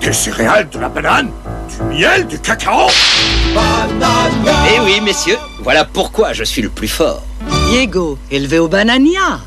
Des céréales, de la banane, du miel, du cacao Eh oui, messieurs, voilà pourquoi je suis le plus fort. Diego, élevé au banania.